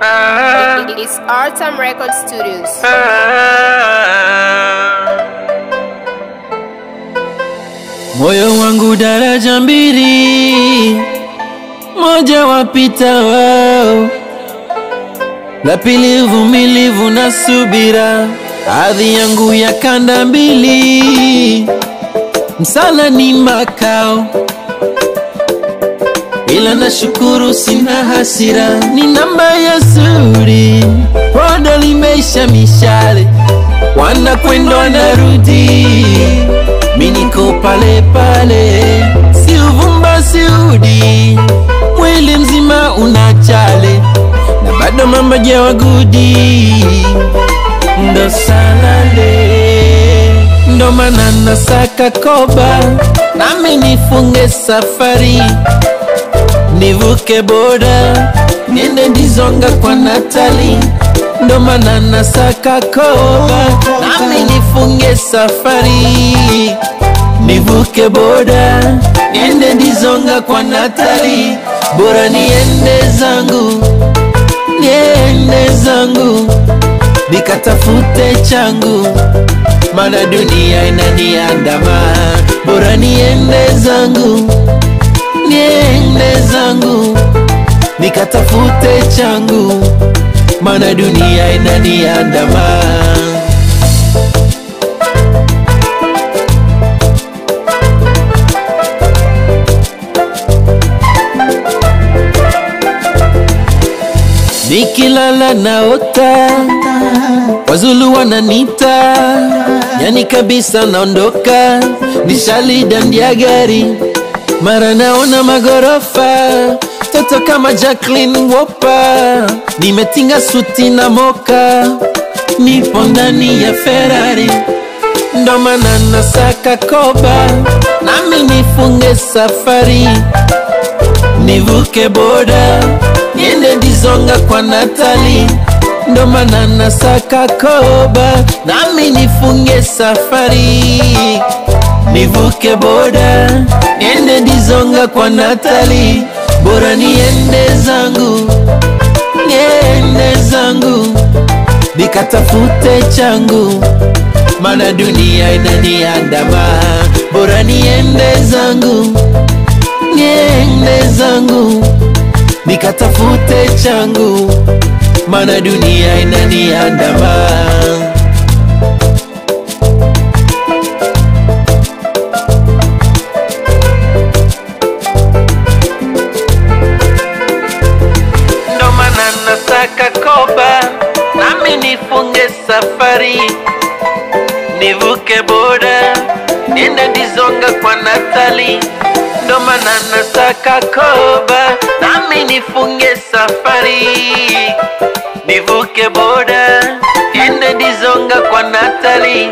It's Artam Record Studios. Moyo wangu daraja mbili, moja wapita wao, la pili uvumilivu na subira, ardhi yangu ya kanda mbili, msala ni makao, ila nashukuru sina hasira, ni namba ya suri, podo limeisha mishale, wanakwenda wanarudi. Mi niko pale pale, si uvumba si udi, mwili mzima unachale na bado mama jawagudi, ndo salale, ndo maana nasaka koba nami nifunge safari nivuke boda niende Ndizonga kwa Natali, ndo maana nasaka koba nami nifunge safari. Nivuke boda niende Ndizonga kwa Natali, bora niende zangu niende zangu. Nikatafute changu, mana dunia inaniandama, bora niende zangu niende zangu nikatafute changu, mana dunia inaniandama. Nikilala naota, wazulu wananita, yani kabisa naondoka, nishalidandia gari mara naona magorofa toto kama Jacqueline Wopa, nimetinga suti na moka, nipo ndani ya Ferrari, ndo maana nasaka koba, nami nifunge safari, nivuke boda niende Ndizonga kwa Natali, ndo maana nasaka koba, nami nifunge safari. Nivuke boda niende dizonga kwa Natali, bora niende zangu. Niende zangu nikatafute changu, mana dunia inaniandama, bora niende zangu. Niende zangu nikatafute changu, mana dunia inaniandama. Safari nivuke boda niende Ndizonga kwa Natali, ndo maana nasaka koba nami nifunge safari. Nivuke boda niende Ndizonga kwa Natali,